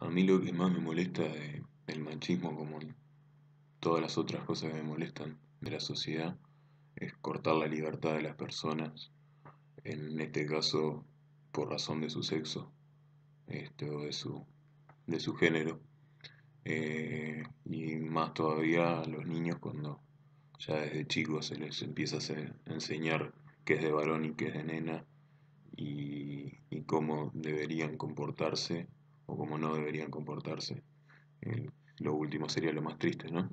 A mí lo que más me molesta del machismo, como todas las otras cosas que me molestan de la sociedad, es cortar la libertad de las personas, en este caso por razón de su sexo este, o de su, de su género. Eh, y más todavía a los niños cuando ya desde chicos se les empieza a enseñar qué es de varón y qué es de nena y, y cómo deberían comportarse o cómo no deberían comportarse. lo último sería lo más triste, ¿no?